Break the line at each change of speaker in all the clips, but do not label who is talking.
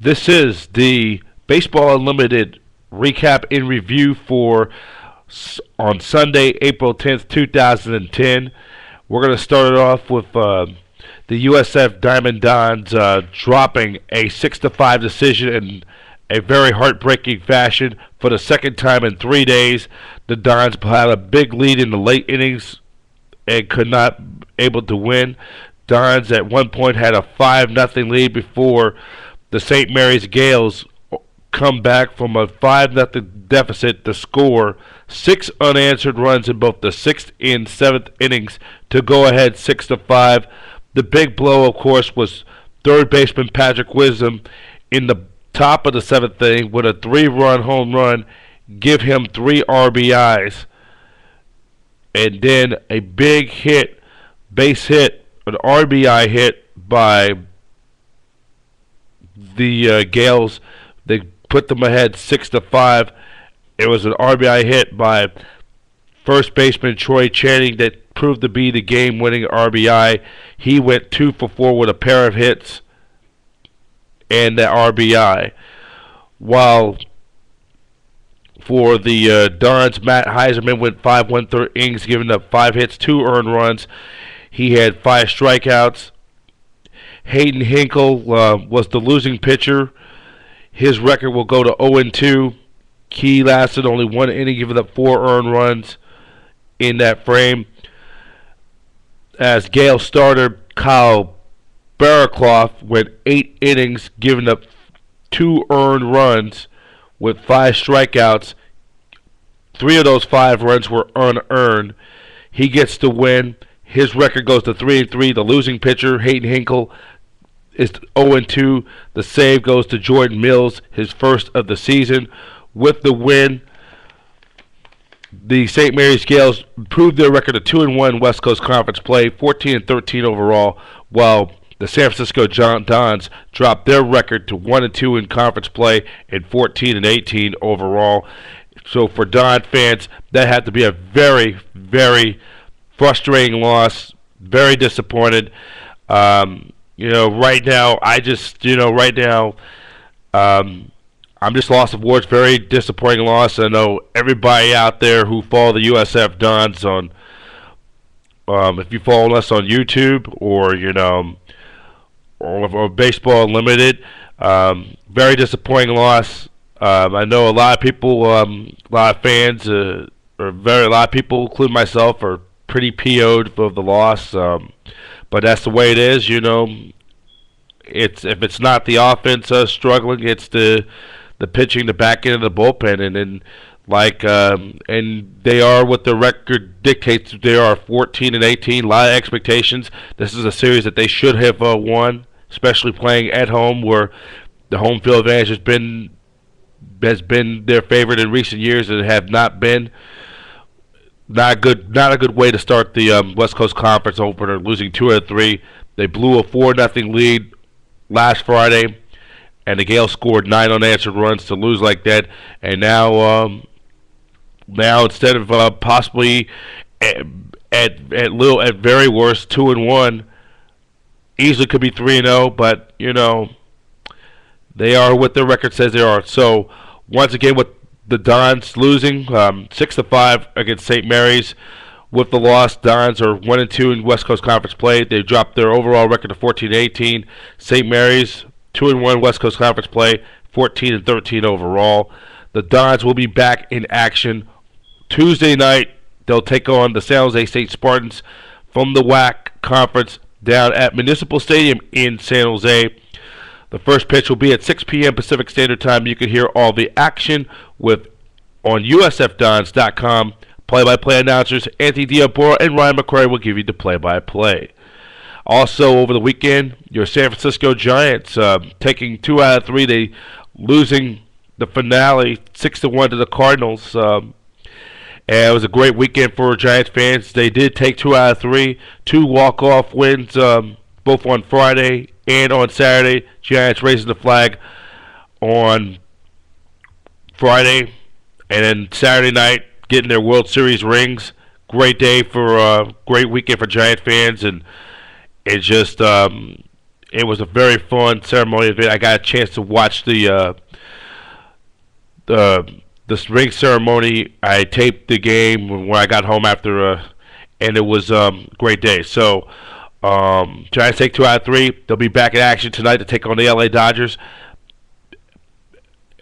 This is the Baseball Unlimited recap in review for on Sunday, April 10th, 2010. We're going to start it off with uh, the USF Diamond Dons uh, dropping a 6 to 5 decision in a very heartbreaking fashion for the second time in three days. The Dons had a big lead in the late innings and could not able to win. Dons at one point had a 5 nothing lead before the St. Mary's Gales come back from a 5 nothing deficit to score six unanswered runs in both the sixth and seventh innings to go ahead 6 to 5. The big blow, of course, was third baseman Patrick Wisdom in the top of the seventh inning with a three run home run, give him three RBIs. And then a big hit, base hit, an RBI hit by the uh, Gales. They put them ahead six to five. It was an RBI hit by first baseman Troy Channing that proved to be the game-winning RBI. He went two for four with a pair of hits and the RBI. While for the uh, Dons, Matt Heiserman went five one third innings, giving up five hits, two earned runs. He had five strikeouts. Hayden Hinkle uh, was the losing pitcher. His record will go to 0 2. Key lasted only one inning, giving up four earned runs in that frame. As Gale starter Kyle Barraclough went eight innings, giving up two earned runs with five strikeouts. Three of those five runs were unearned. He gets the win. His record goes to three and three. The losing pitcher, Hayden Hinkle, is 0-2. The save goes to Jordan Mills, his first of the season. With the win, the St. Mary's Gales improved their record to 2-1 West Coast Conference play, 14-13 overall, while the San Francisco John Dons dropped their record to 1-2 in conference play and 14-18 overall. So for Don fans, that had to be a very, very frustrating loss. Very disappointed. Um, you know, right now, I just, you know, right now, um, I'm just lost of words. Very disappointing loss. I know everybody out there who follow the USF Dons on, um, if you follow us on YouTube or you know, or, or Baseball Unlimited, um, very disappointing loss. Um, I know a lot of people, um, a lot of fans, uh, or very a lot of people, including myself, are pretty PO'd of the loss. Um, but that's the way it is, you know. It's if it's not the offense uh, struggling, it's the the pitching, the back end of the bullpen, and then like um, and they are what the record dictates. They are 14 and 18. A lot of expectations. This is a series that they should have uh, won, especially playing at home, where the home field advantage has been has been their favorite in recent years, and have not been not a good not a good way to start the um, West Coast Conference opener, losing two out of three. They blew a four nothing lead last Friday and the Gales scored nine unanswered runs to lose like that, and now um, now instead of uh, possibly at, at at little at very worst two and one, easily could be three and zero, oh, but you know they are what their record says they are. So once again, with the Dons losing um, six to five against St. Mary's. With the loss, Dons are one and two in West Coast Conference play. They dropped their overall record to 14-18. St. Mary's two and one West Coast Conference play, 14 and 13 overall. The Dons will be back in action Tuesday night. They'll take on the San Jose State Spartans from the WAC Conference down at Municipal Stadium in San Jose. The first pitch will be at 6 p.m. Pacific Standard Time. You can hear all the action with on USFDons.com. Play-by-play announcers Anthony Diabora and Ryan McCray will give you the play-by-play. Also, over the weekend, your San Francisco Giants uh, taking two out of three. They losing the finale six to one to the Cardinals. Um, and it was a great weekend for Giants fans. They did take two out of three, two walk-off wins, um, both on Friday and on Saturday. Giants raising the flag on Friday, and then Saturday night getting their World Series rings. Great day for uh, great weekend for Giant fans and it just um, it was a very fun ceremony event. I got a chance to watch the uh, the the ring ceremony. I taped the game when I got home after, uh, and it was um, great day. So, um, Giants take two out of three. They'll be back in action tonight to take on the LA Dodgers.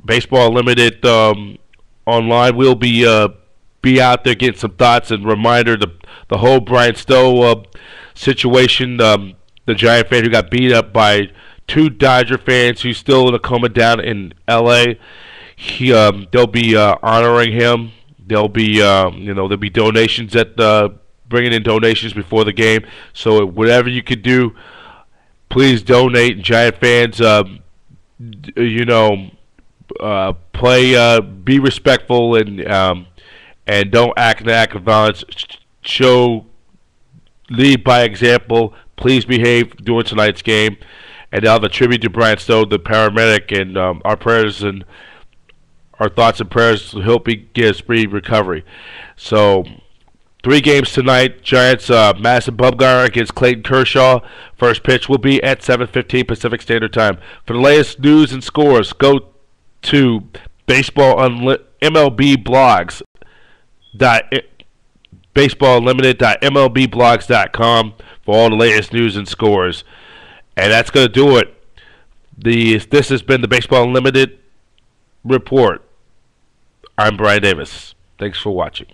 Baseball Limited um, online. We'll be uh, be out there getting some thoughts and reminder the the whole Bryan Stow uh, situation. Um, the Giant fan who got beat up by two Dodger fans who's still in a coma down in L.A. He, um, they'll be uh, honoring him. There'll be, um, you know, there'll be donations at the bringing in donations before the game. So whatever you could do, please donate. Giant fans, uh, you know, uh, play, uh, be respectful and um, and don't act in act of violence. Show, lead by example. Please behave during tonight's game. And I'll have a tribute to Bryan Stow, the paramedic, and um, our prayers and our thoughts and prayers to help he get a speedy recovery. So, three games tonight. Giants, uh, Madison Bumgarner against Clayton Kershaw. First pitch will be at 7:15 Pacific Standard Time. For the latest news and scores, go to Baseball Unli- MLB Blogs dot eh, baseballlimited.mlbblogs.com for all the latest news and scores. And that's going to do it. The this has been the Baseball Unlimited report. I'm Brian Davis. Thanks for watching.